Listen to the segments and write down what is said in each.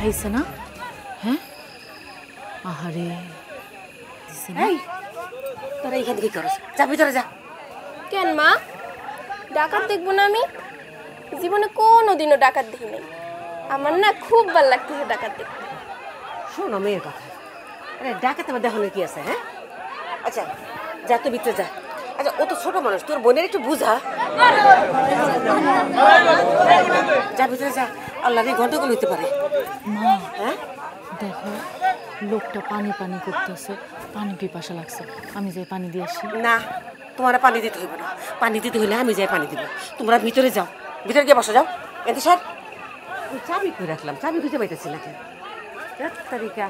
পাঠাইছে না? হ্যাঁ? আহারে এই তোরা এখান থেকে করস? যা ভিতরে যা। কেন মা? ডাকাত দেখব না আমি? জীবনে কোনো দিনও ডাকাত দেখি নাই। আমার না খুব ভালো লাগতেছে ডাকাত দেখতে। শোনো মেয়ের কথা। আরে ডাকাত আমার দেখানো কি আছে হ্যাঁ? আচ্ছা যা তো ভিতরে যা। আচ্ছা ও তো ছোট মানুষ তোর বোনের একটু বুঝা। যা ভিতরে যা। আল্লাহ ঘন্টাগুলো হইতে পারে। মা হ্যাঁ দেখো লোকটা পানি পানি করতেছে পানি পিপাসা লাগছে। আমি যাই পানি দিয়ে আসি। না তোমার পানি দিতে হইব না। পানি দিতে হইলে আমি যাই পানি দিব। তোমরা ভিতরে যাও। ভিতরে গিয়ে বসো যাও। এতে স্যার চাবি করে রাখলাম? চাবি খুঁজে পাইতেছি না কেন তারিকা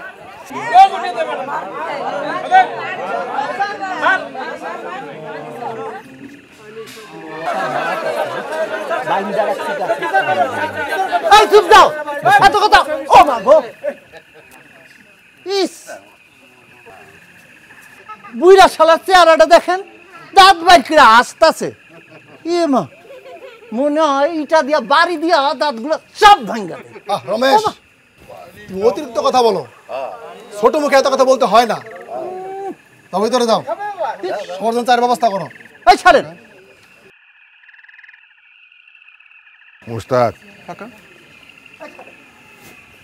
চুপ যাও। এত কথা ও মা গো ইস বুইরা শালার চেহারাটা দেখেন দাঁত বাইর করে আসতেছে ইয়ে মা মনে হয় ইটা দিয়া বাড়ি দিয়া দাঁতগুলো সব ভাঙ্গা রমেশ তুমি অতিরিক্ত কথা বলো ছোট মুখে এত কথা বলতে হয় না তবে ভিতরে যাও সবার চায়ের ব্যবস্থা করো এই ছাড়েন মুস্তাক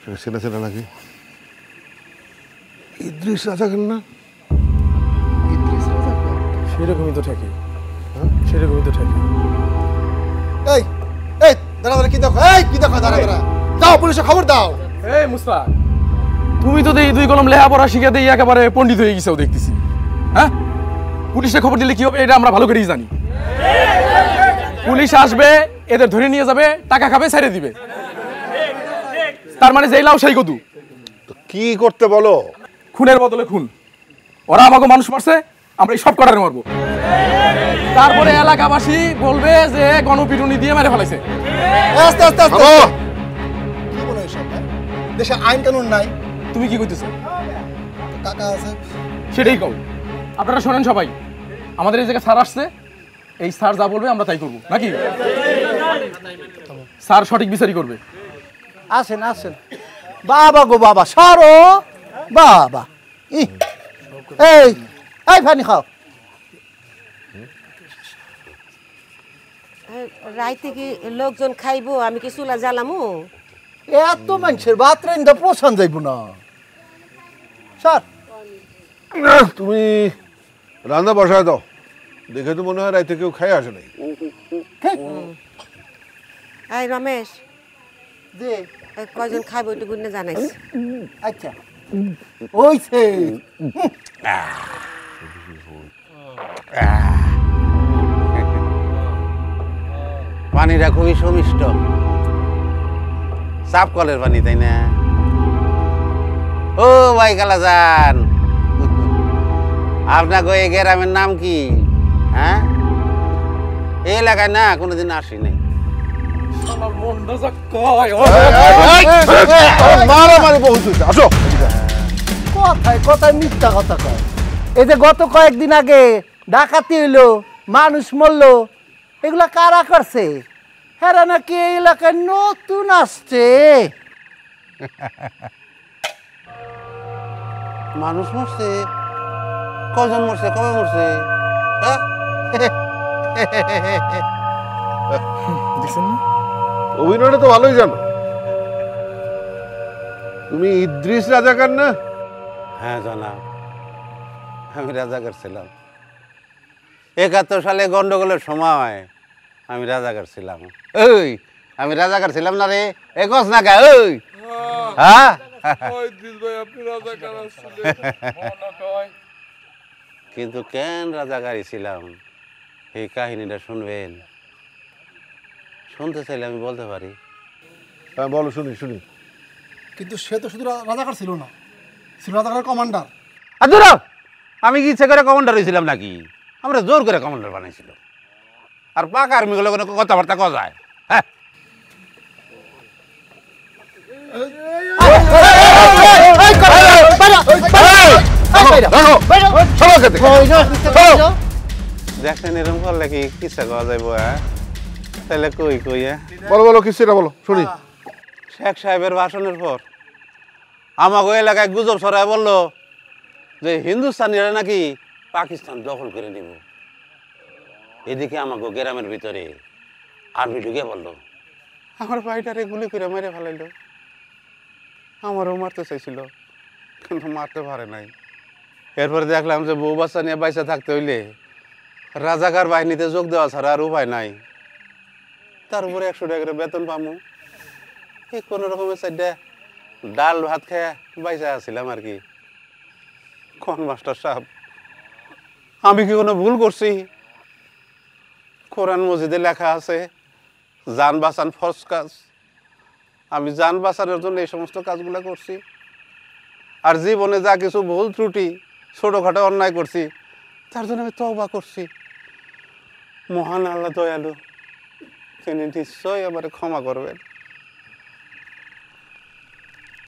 চেনা চেনা নাকি ইদ্রিস রাজা কেন না সেরকমই তো ঠেকে সেরকমই তো ঠেকে এই এই দাঁড়া দাঁড়া কি দেখো এই কি দেখো দাঁড়া দাঁড়া যাও পুলিশে খবর দাও এই মুস্তাক তুমি তো এই দুই কলম লেখাপড়া শিখে দিয়ে একেবারে পণ্ডিত হয়ে গেছেও দেখতেছি হ্যাঁ পুলিশে খবর দিলে কি হবে এটা আমরা ভালো করেই জানি পুলিশ আসবে এদের ধরে নিয়ে যাবে টাকা খাবে ছেড়ে দিবে তার মানে যেই লাও সেই কদু কি করতে বলো? খুনের বদলে খুন। ওরা আমাকে মানুষ মারছে আমরা এই সব করার মারবো। তারপরে এলাকাবাসী বলবে যে গণপিটুনি দিয়ে মেরে ফেলাইছে। আস্তে আস্তে আস্তে। কি বলো এসব হ্যাঁ? দেশে আইন কানুন নাই। তুমি কি করতেছো টাকা আছে। সেটাই কও। আপনারা শোনেন সবাই আমাদের এই জায়গায় স্যার আসছে এই স্যার যা বলবে আমরা তাই করব। নাকি? স্যার সঠিক বিচারই করবে। আসেন আসেন। বাবা গো বাবা সরো। বাবা ই। এই এই পানি খাও। রাইতে কি লোকজন খাইবো? আমি কি চুলা জ্বালামু? এত মানুষের ভাত রাইন্দা পোষণ যাইব না। স্যার তুমি রান্না বসায় দাও। দেখে তো মনে হয় রাইতে কেউ খাই আসে নাই। এই রমেশ দে এই কয়জন খাইবো একটু গুনে জানাইস। আচ্ছা। ওইছে পানিটা খুবই সমিষ্ট। সাফ কলের পানি তাই না? ও ভাই কালা যান আপনাকে এই গ্রামের নাম কি? হ্যাঁ? এই এলাকায় না কোনোদিন আসি নাই মারামারি বহুত আসো কথায় কথায় মিথ্যা কথা কয় এই যে গত কয়েকদিন আগে ডাকাতি হইল মানুষ মরলো এগুলা কারা করছে হেরা নাকি এই এলাকায় নতুন আসছে মানুষ মরছে কজন মরছে কবে মরছে হ্যাঁ দেখছেন না অভিনয়টা তো ভালোই জানো। তুমি ইদ্রিস রাজাকার না? হ্যাঁ জনাব। আমি রাজাকার ছিলাম। একাত্তর সালে গন্ডগোলের সময় আমি রাজাকার ছিলাম। ওই আমি রাজাকার ছিলাম না রে একস না গা ওই হ্যাঁ। কিন্তু কেন রাজাকারী ছিলাম? এই কাহিনীটা শুনবেন। শুনতে চাইলে আমি বলতে পারি হ্যাঁ বলো শুনি শুনি কিন্তু সে তো শুধু রাজাকার ছিল না ছিল রাজাকার কমান্ডার আর ধরো আমি কি ইচ্ছে করে কমান্ডার হয়েছিলাম নাকি আমরা জোর করে কমান্ডার বানাইছিল আর পাকা আর্মিগুলো কোনো কথাবার্তা কওয়া যায় হ্যাঁ দেখছেন এরকম করলে কি কিসা কওয়া যাইব হ্যাঁ তাহলে কই কই হ্যাঁ? বলো বলো কিসেটা বলো শুনি। শেখ সাহেবের ভাষণের পর আমাকে এলাকায় গুজব ছড়ায় বলল যে হিন্দুস্তানিরা নাকি পাকিস্তান দখল করে নিব। এদিকে আমাকে গ্রামের ভিতরে আর্মি ঢুকে বলল আমার ভাইটারে গুলি করে মেরে ফেলাইলো। আমারও মারতে চাইছিল কিন্তু মারতে পারে নাই। এরপরে দেখলাম যে বউ বাচ্চা নিয়ে বাইসা থাকতে হইলে রাজাকার বাহিনীতে যোগ দেওয়া ছাড়া আর উপায় নাই। তার উপরে একশো টাকা করে বেতন পামু। এই কোনো রকমের চারটা ডাল ভাত খেয়ে বাইসা আসছিলাম আর কি। কোন মাস্টার সাহেব? আমি কি কোনো ভুল করছি? কোরআন মসজিদে লেখা আছে, যান বাঁচান ফরজ কাজ। আমি যান বাঁচানোর জন্য এই সমস্ত কাজগুলো করছি। আর জীবনে যা কিছু ভুল ত্রুটি, ছোটোখাটো অন্যায় করছি, তার জন্য আমি তওবা করছি। মহান আল্লাহ দয়ালু তিনি নিশ্চয়ই আমার ক্ষমা করবেন।